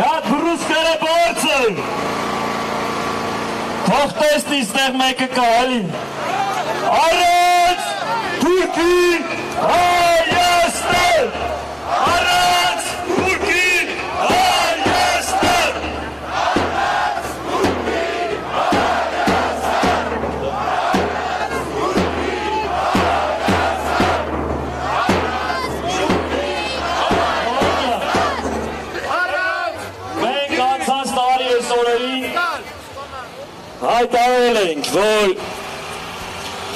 Հատ բրուսկերը բարձր։ Թող տեսնի ստեղ մեկը կա, էլի։ Առանց Թուրքի Հայաստան։ այս օրերին հայտարարել ենք, որ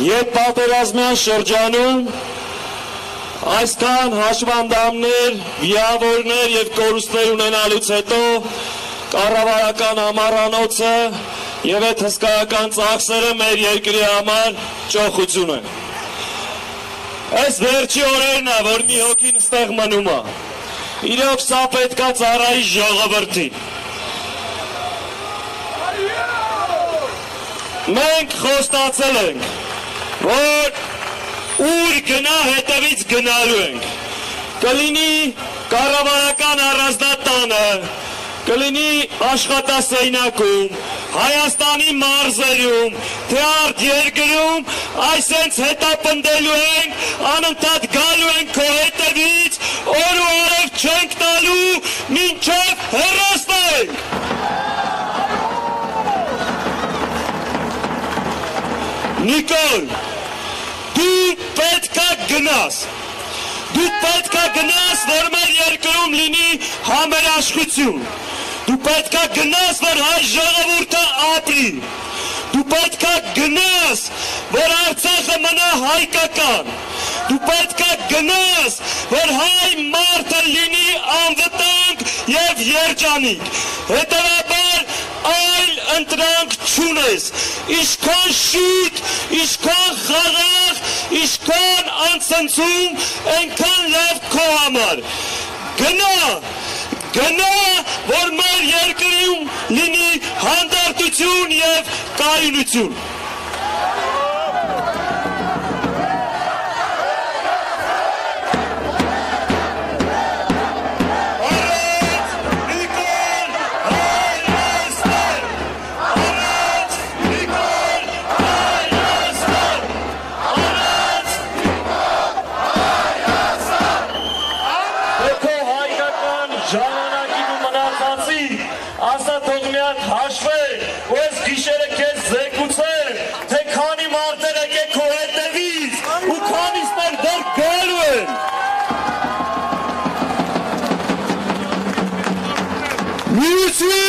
երբ պատերազմյան շրջանում այսքան հաշվանդամներ, վիավորներ եւ կորուստներ ունենալուց հետո կառավարական ամառանոցը եւ այդ հսկայական ծախսերը մեր երկրի համար ճոխություն են։ Այս վերջի օրերն է, որ մի հոգին ստեղ մնում է։ Իրոք սա պետքա ծառայի ժողովրդին։ Մենք խոստացել ենք, որ ուր գնա հետևից գնալու ենք։ Կլինի կառավարական առանձնատանը, կլինի աշխատասեյնակում, Հայաստանի մարզերում, թե արդ երկրում այսենց հետապնդելու ենք, անընդհատ գալու ենք քո հետևից, օր ու արև չենք տալու, մինչև հեռացնենք։ Նիկոլ, դու պետքա գնաս։ Դու պետքա գնաս, որ մեր երկրում լինի համերաշխություն։ Դու պետքա գնաս, որ հայ ժողովուրդը ապրի։ Դու պետքա գնաս, որ Արցախը մնա հայկական։ Դու պետքա գնաս, որ հայ մարդը լինի անվտանգ եւ երջանիկ։ ընտրանք չունես։ Ինչքան շուտ, ինչքան խաղաղ, ինչքան անցնցում, այնքան լավ քո համար։ Գնա, գնա, որ մեր երկրում լինի հանդարտություն եւ կայունություն։ մնացածի, ասա թող մի հատ հաշվեր, ու այս գիշերը քեզ զեկուցեր, թե քանի մարդեր եկե քո հետևից, ու քանիսներ դեռ գալու են։ Միություն